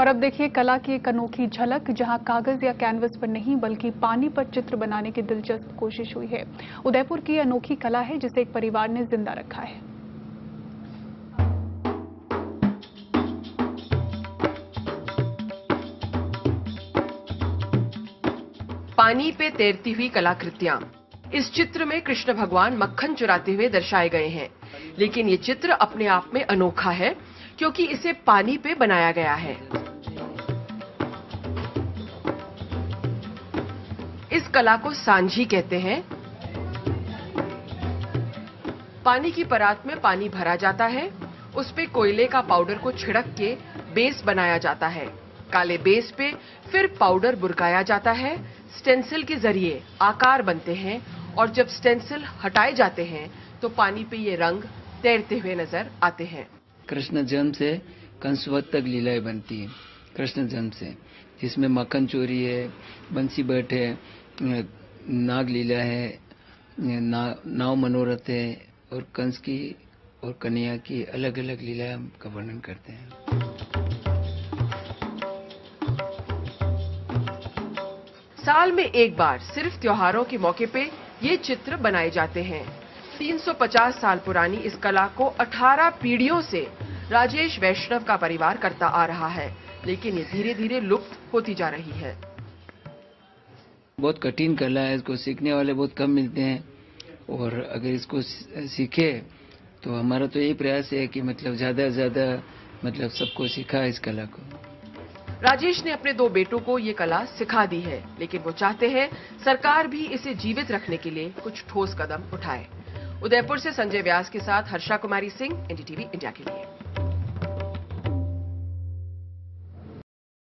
और अब देखिए, कला की एक अनोखी झलक, जहाँ कागज़ या कैनवस पर नहीं, बल्कि पानी पर चित्र बनाने की दिलचस्प कोशिश हुई है। उदयपुर की अनोखी कला है, जिसे एक परिवार ने ज़िंदा रखा है। पानी पे तैरती हुई कलाकृतियाँ। इस चित्र में कृष्ण भगवान मक्खन चुराते हुए दर्शाए गए हैं। लेकिन ये चित्र अपने आप में अनोखा है, क्योंकि इसे पानी पे बनाया गया है। इस कला को सांझी कहते हैं। पानी की परात में पानी भरा जाता है। उस पे कोयले का पाउडर को छिड़क के बेस बनाया जाता है। काले बेस पे फिर पाउडर बुरकाया जाता है। स्टेंसिल के ज़रिए आकार बनते हैं और जब स्टेंसिल हटाए जाते हैं तो पानी पे ये रंग तैरते हुए नज़र आते हैं। कृष्ण जन्म से कंसवत तक लीलाएँ बनती है। कृष्ण जन्म से। जिसमें मक्खन चोरी है बंसी बैठ है नाग लीला है ना, नाव मनोरथ है और कंस की और कन्या की अलग अलग लीलाएँ का वर्णन करते हैं। साल में एक बार सिर्फ़ त्योहारों के मौके पे ये चित्र बनाए जाते हैं। 350 साल पुरानी इस कला को 18 पीढ़ियों से राजेश वैष्णव का परिवार करता आ रहा है। लेकिन ये धीरे धीरे लुप्त होती जा रही है। बहुत कठिन कला है इसको सीखने वाले बहुत कम मिलते हैं। और अगर इसको सीखे तो हमारा तो यही प्रयास है कि मतलब ज़्यादा से ज़्यादा मतलब सबको सिखा इस कला को। राजेश ने अपने दो बेटों को ये कला सिखा दी है लेकिन वो चाहते हैं सरकार भी इसे जीवित रखने के लिए कुछ ठोस कदम उठाए। उदयपुर से संजय व्यास के साथ हर्षा कुमारी सिंह एनडीटीवी इंडिया के लिए।